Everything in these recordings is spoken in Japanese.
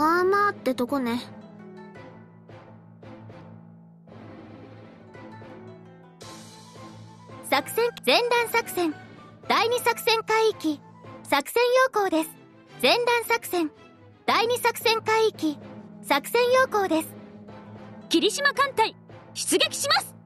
まあまあってとこね。作戦前段作戦。第二作戦海域作戦要項です。前段作戦。第二作戦海域作戦要項です。霧島艦隊出撃します。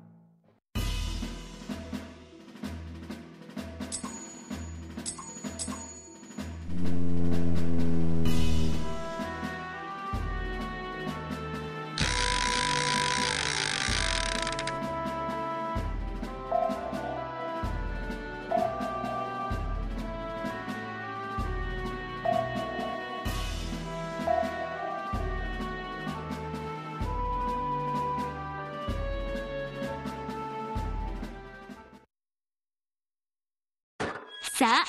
さあ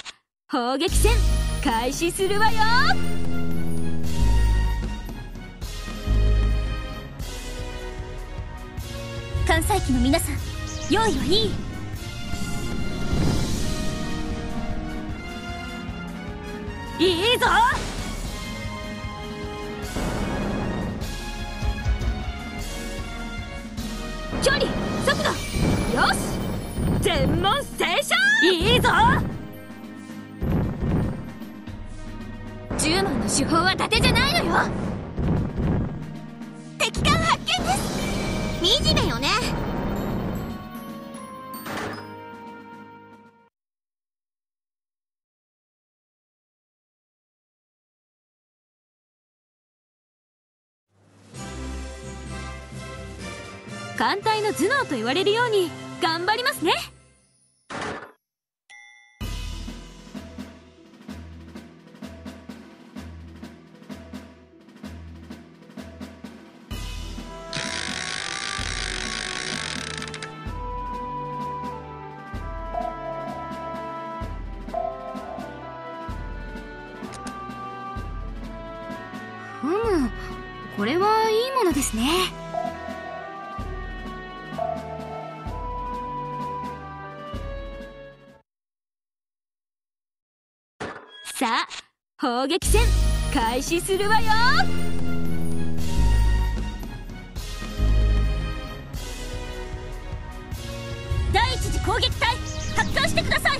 砲撃戦開始するわよ。関西機の皆さん用意はいい。いいぞ。距離速度よし。全問正勝いいぞ。手法は伊達じゃないのよ。敵艦発見です。惨めよね。艦隊の頭脳と言われるように頑張りますね。これはいいものですね。さあ砲撃戦開始するわよ。第一次攻撃隊発艦してください。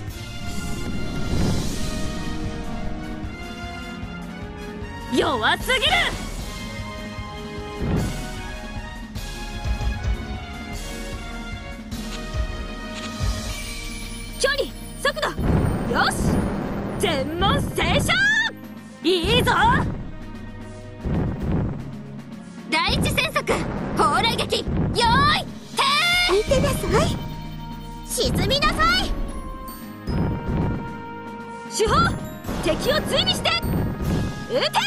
弱すぎる。ぞ。第一戦策砲雷撃。よーいて見てなさい。沈みなさい。手法敵を追尾して。撃て。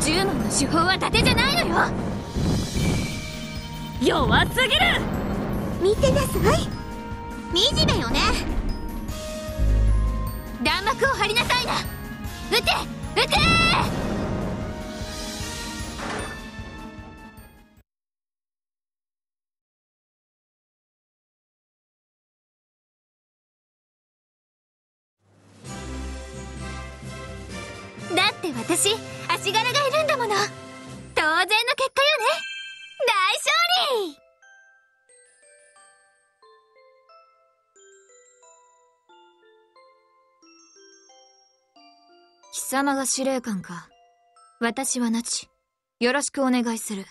10問の手法は伊達じゃないのよ。弱すぎる。見てなさい。惨めよね。弾幕を張りなさいな。撃てだって私足柄がいるんだもの。当然の結果よね。大勝利！貴様が司令官か。私はナチ。よろしくお願いする。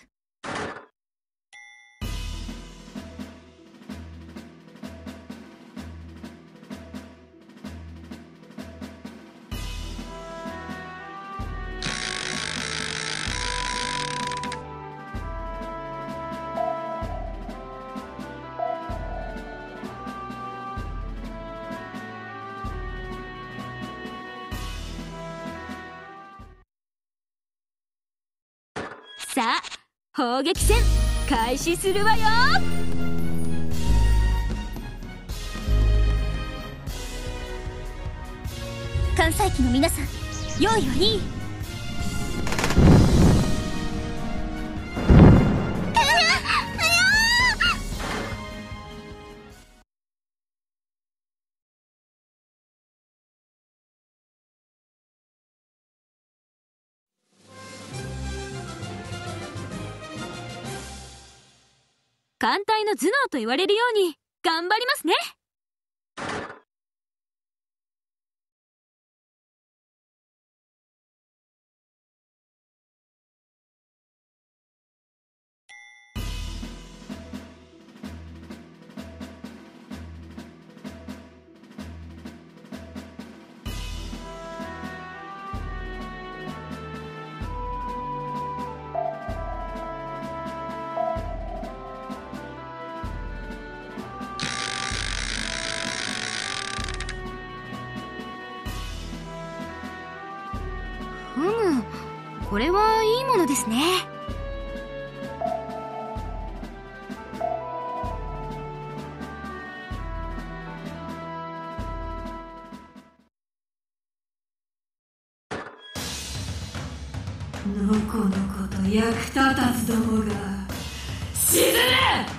さあ砲撃戦開始するわよ。関西機の皆さん用意はいい。艦隊の頭脳と言われるように頑張りますね。これはいいものですね。のこのこと役立たずどもが沈め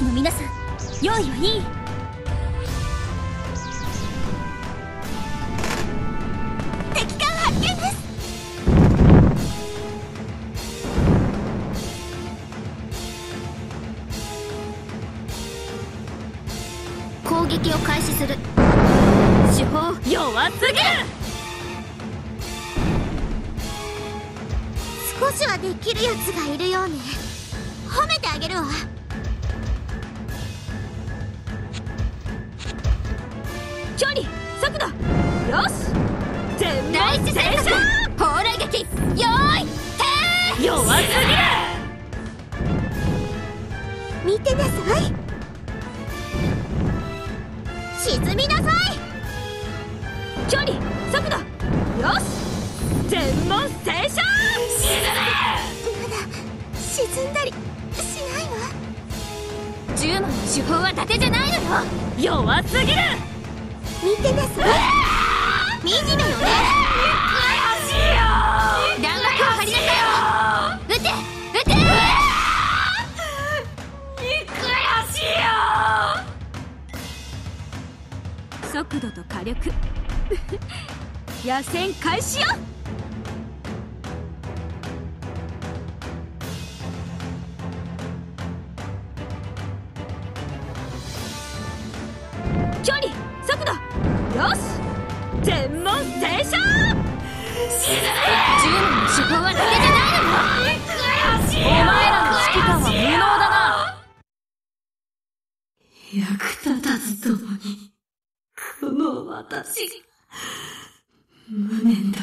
機の皆さん用意はいい。敵艦発見です。攻撃を開始する。手法弱すぎる少しはできるやつがいるようね。褒めてあげるわ。速度よし。全第一戦戦略砲雷撃よーい。て弱す見てなさい。沈みなさい。ぎる距離速度よし。全問正勝まだ沈んだりしないわ。10問の手法は伊達じゃないのよ。弱すぎる見てなさい。惨めよね弾幕を張りなさい撃て撃て。速度と火力。野戦開始よ。距離よし。全問正勝。10問の手法は伊達じゃないのよお前らの指揮官は無能だな。役立たずどもにこの私が無念だ。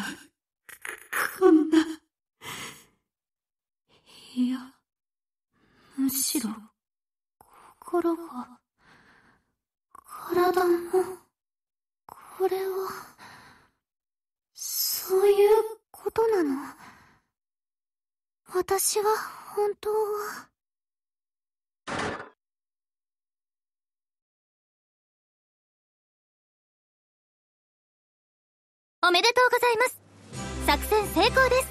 こんないやむしろ心が体もこれはそういうことなの？私は本当は。おめでとうございます。作戦成功です。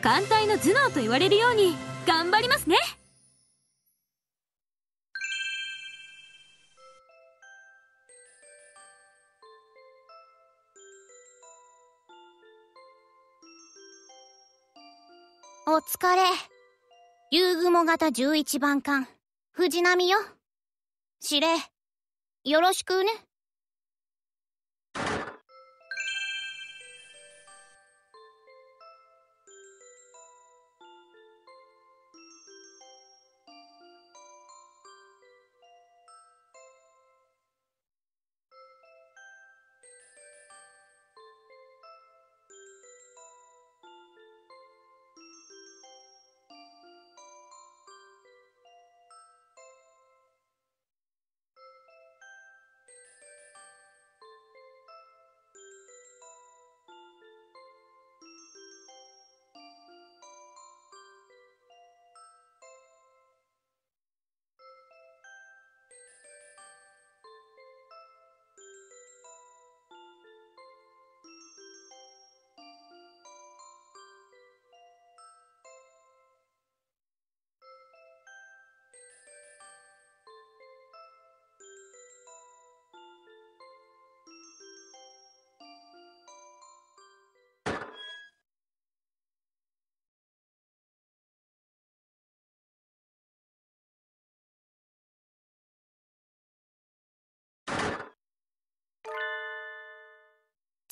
艦隊の頭脳と言われるように頑張りますねお疲れ。夕雲型11番艦、藤波よ。指令、よろしくね。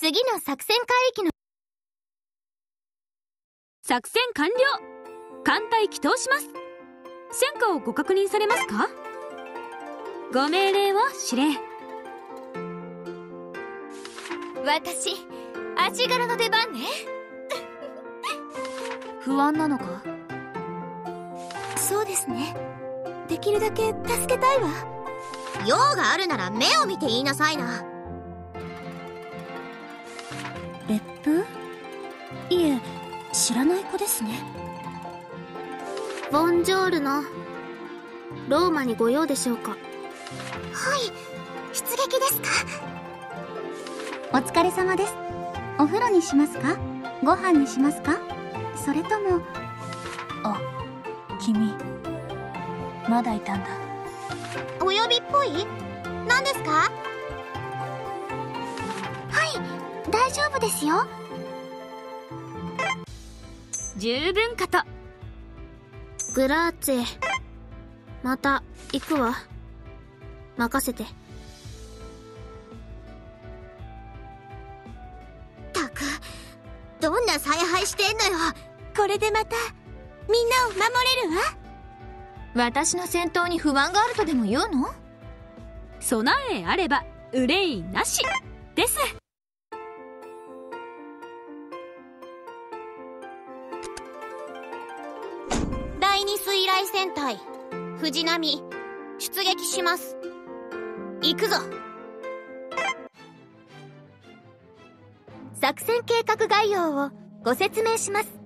次の作戦海域の。作戦完了。艦隊祈祷します。戦果をご確認されますか？ご命令を司令。私足柄の出番ね。不安なのか？そうですね。できるだけ助けたいわ。用があるなら目を見て言いなさいな別府？いえ知らない子ですね。ボンジョールのローマにご用でしょうか。はい出撃ですか？お疲れ様です。お風呂にしますか？ご飯にしますか？それともあ君まだいたんだ。お呼びっぽい？何ですか？大丈夫ですよ。十分かと。グラーツェまた行くわ。任せて。たくどんな采配してんのよ。これでまたみんなを守れるわ。私の戦闘に不安があるとでも言うの？備えあれば憂いなしです隊戦隊藤波出撃します。行くぞ。作戦計画概要をご説明します。